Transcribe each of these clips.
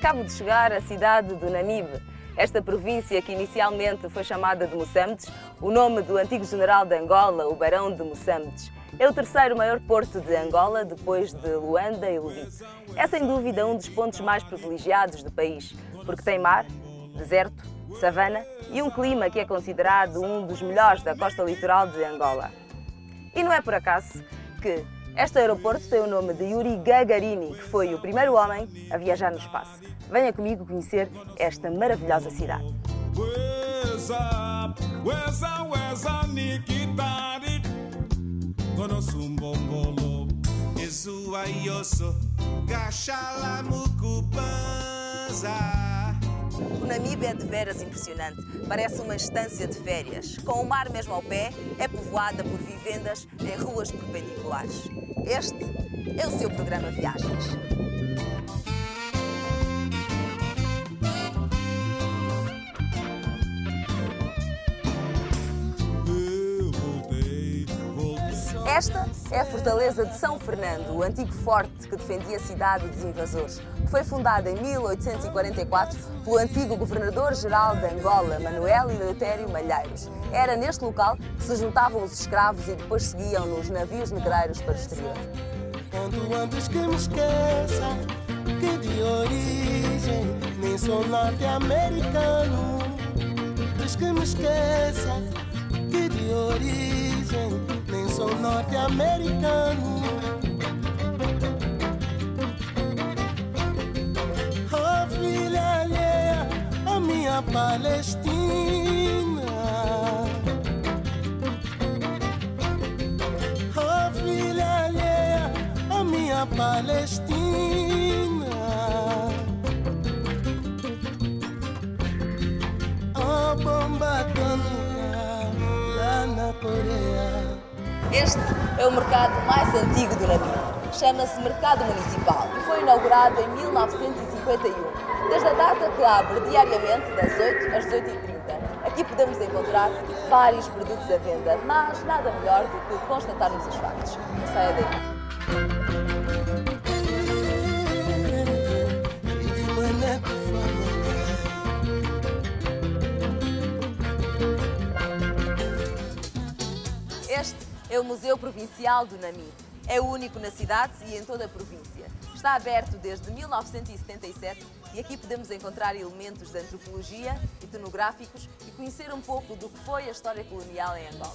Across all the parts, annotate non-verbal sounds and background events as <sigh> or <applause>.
acabo de chegar à cidade do Namibe. Esta província, que inicialmente foi chamada de Moçambiques, o nome do antigo general de Angola, o Barão de Moçambiques, é o terceiro maior porto de Angola, depois de Luanda e Lubito. É sem dúvida um dos pontos mais privilegiados do país, porque tem mar, deserto, savana e um clima que é considerado um dos melhores da costa litoral de Angola. E não é por acaso que este aeroporto tem o nome de Yuri Gagarini, que foi o primeiro homem a viajar no espaço. Venha comigo conhecer esta maravilhosa cidade. O Namibe é de veras impressionante. Parece uma estância de férias. Com o mar mesmo ao pé, é povoada por vivendas em ruas perpendiculares. Este é o seu programa Viagens. Esta é a Fortaleza de São Fernando, o antigo forte que defendia a cidade dos invasores. Foi fundada em 1844 pelo antigo governador-geral de Angola, Manuel Eleutério Malheiros. Era neste local que se juntavam os escravos e depois seguiam nos navios negreiros para o exterior. Quando antes que me esqueça que de origem nem sou norte-americano, diz que me esqueça que de origem nem sou norte-americano. Minha Palestina. Oh, filha alheia, a minha Palestina. Oh, bomba atômica lá na Coreia. Este é o mercado mais antigo do Namibe. Chama-se Mercado Municipal e foi inaugurado em 1951. Desde a data que abre diariamente das 8 às 18h30. Aqui podemos encontrar vários produtos à venda, mas nada melhor do que constatarmos os factos. Saia daí. Este é o Museu Provincial do Namibe. É o único na cidade e em toda a província. Está aberto desde 1977 e aqui podemos encontrar elementos de antropologia, etnográficos e conhecer um pouco do que foi a história colonial em Angola.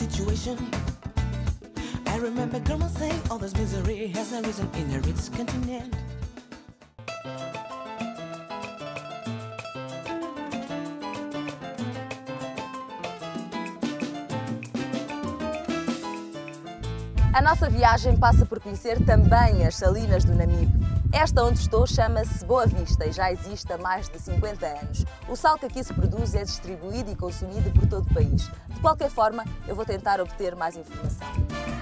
Situation, I remember grandma saying all this misery has arisen in a rich continent. A nossa viagem passa por conhecer também as salinas do Namibe. Esta onde estou chama-se Boa Vista e já existe há mais de 50 anos. O sal que aqui se produz é distribuído e consumido por todo o país. De qualquer forma, eu vou tentar obter mais informação.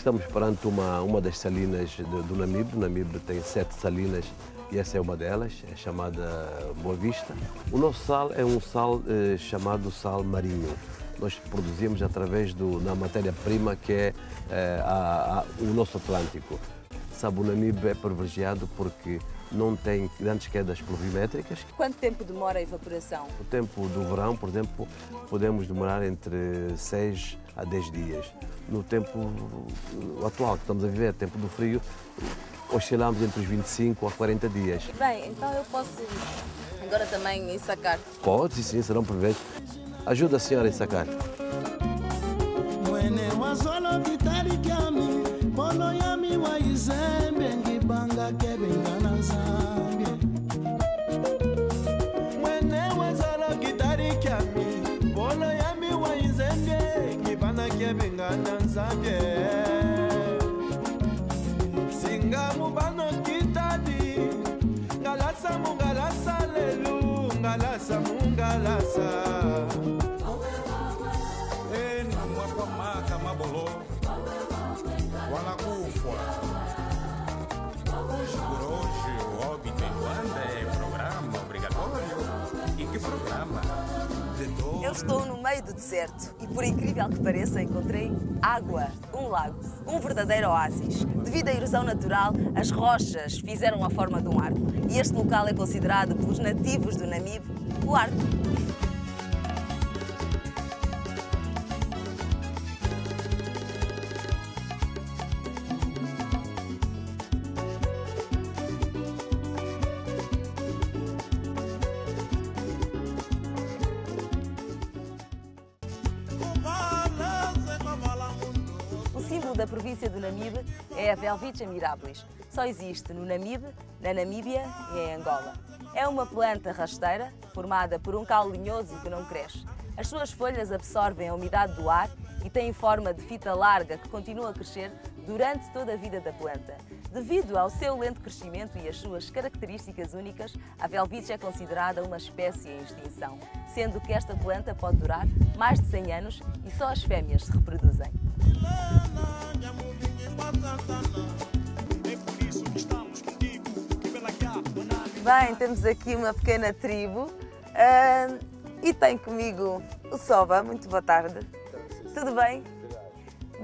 Estamos perante uma, uma das salinas do, do Namibe. O Namibe tem sete salinas e essa é uma delas, é chamada Boa Vista. O nosso sal é um sal eh, chamado sal marinho. Nós produzimos através da matéria-prima que é eh, a- a- o nosso Atlântico. Sabe, o Namibe é privilegiado porque não tem grandes quedas pluviométricas. Quanto tempo demora a evaporação? No tempo do verão, por exemplo, podemos demorar entre 6 a 10 dias. No tempo atual que estamos a viver, tempo do frio, oscilamos entre os 25 a 40 dias. Bem, então eu posso agora também sacar. Pode, sim, serão proveito. Ajuda a senhora a sacar. mwene Amazon. Estou no meio do deserto e, por incrível que pareça, encontrei água, um lago, um verdadeiro oásis. Devido à erosão natural, as rochas fizeram a forma de um arco e este local é considerado pelos nativos do Namibe o arco. Namibe é a Velvicia mirabilis. Só existe no Namibe, na Namíbia e em Angola. É uma planta rasteira formada por um caule linhoso que não cresce. As suas folhas absorvem a umidade do ar e têm forma de fita larga que continua a crescer durante toda a vida da planta. Devido ao seu lento crescimento e às suas características únicas, a Velvicia é considerada uma espécie em extinção, sendo que esta planta pode durar mais de 100 anos e só as fêmeas se reproduzem. Bem, temos aqui uma pequena tribo ah, e tem comigo o Soba. Muito boa tarde. Tudo bem?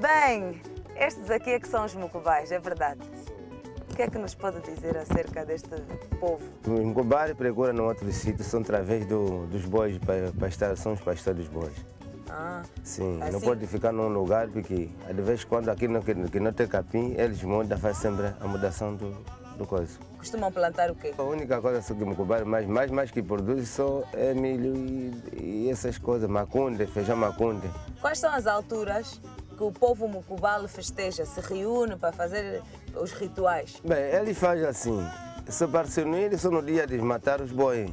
Bem, estes aqui é que são os mucubais, é verdade. O que é que nos pode dizer acerca deste povo? Os Ngobari procuram no outro sítio, são através do, dos bois, para são os pastores dos bois. Ah, Sim, não Assim? pode ficar num lugar porque de vez em quando aqui não, que, que não tem capim, eles mudam, fazem sempre a mudação do, do coisa. costumam plantar o quê? A única coisa que me Ngobari mais, mais, mais que produz só é milho e, e essas coisas, macunde, feijão macunde. Quais são as alturas que o povo mucubal festeja, se reúne para fazer os rituais? Bem, ele faz assim, se unir só no dia de matar os bois.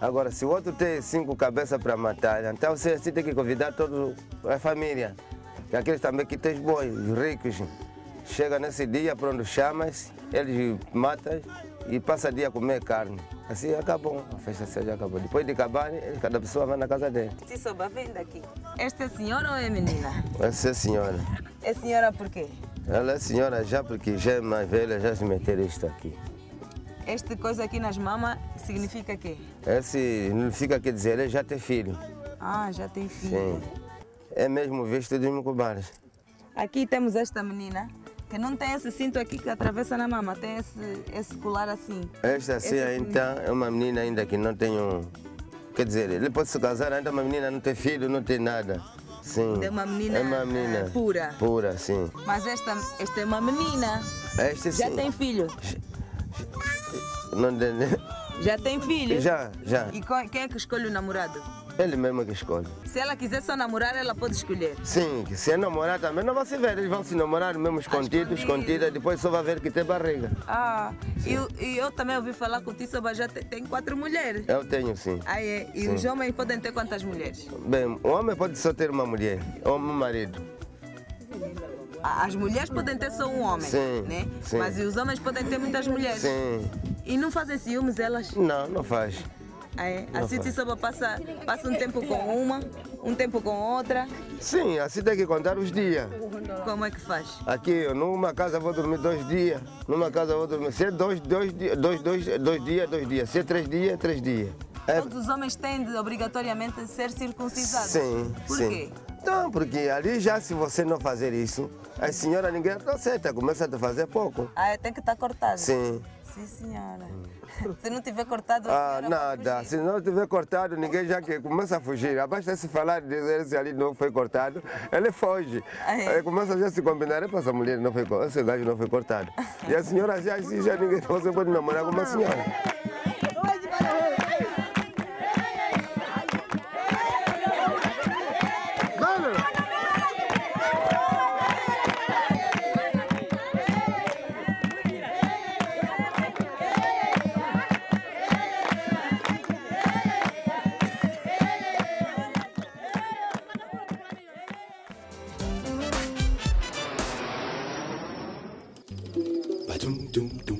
Agora, se o outro tem cinco cabeças para matar, então você assim tem que convidar toda a família. E aqueles também que têm bois, os ricos. Chega nesse dia, pronto, chamas, eles matam e passa dia a comer carne. Assim acabou, a festa já acabou. Depois de acabar, cada pessoa vai na casa dele. Se Soba, vem daqui. Esta é senhora ou é menina? Essa é a senhora. É senhora por quê? Ela é senhora já porque já é mais velha, já se meteram isto aqui. Esta coisa aqui nas mamas significa quê? Esse não fica quer dizer, ele já tem filho. Ah, já tem filho. Sim. É mesmo visto dos mucubares. Aqui temos esta menina que não tem esse cinto aqui que atravessa na mama, tem esse, esse colar assim. Esta assim então é uma menina ainda que não tem um. Quer dizer, ele pode se casar, ainda uma menina não tem filho, não tem nada. Sim. É uma menina, É uma menina. pura. Pura, sim. Mas esta, esta é uma menina. Esta Já sim. tem filho? Não tem- Já tem filho? Já, já. E quem é que escolhe o namorado? Ele mesmo que escolhe. Se ela quiser só namorar, ela pode escolher. Sim, se é namorar também não vai se ver. Eles vão se namorar mesmo escondido. escondidas, depois só vai ver que tem barriga. Ah, e, eu- e eu também ouvi falar que o Tissoba já te- tem quatro mulheres. Eu tenho sim. Ah, é? E Sim. os homens podem ter quantas mulheres? Bem, o homem pode só ter uma mulher, ou um marido. As mulheres podem ter só um homem, Sim, né? sim. Mas e os homens podem ter muitas mulheres. Sim. E não fazem ciúmes elas? Não, não faz. Ah, é? Assim o faz. Tissoba passa, passa um tempo com uma, um tempo com outra. Sim, assim tem que contar os dias. Como é que faz? Aqui, numa casa vou dormir dois dias, numa casa vou dormir. Se é dois, dois, dois, dois, dois dias, dois dias. Se é três dias, três dias. É, Todos os homens têm de obrigatoriamente ser circuncidados. sim, Por sim. quê? Não, porque ali já se você não fazer isso, a senhora ninguém não aceita, começa a fazer pouco. Ah, é, tem que estar cortado. Sim. Sim, senhora. <laughs> Se não tiver cortado, Ah, nada. Se não tiver cortado, ninguém já que começa a fugir. Basta se falar, dizer se ali não foi cortado, ele foge. É? Aí começa já a se combinar, "Epa, essa mulher não foi cortada, esse gajo não foi cortado. E a senhora já assim, já ninguém, você pode namorar com uma senhora. chúng chúng chúng.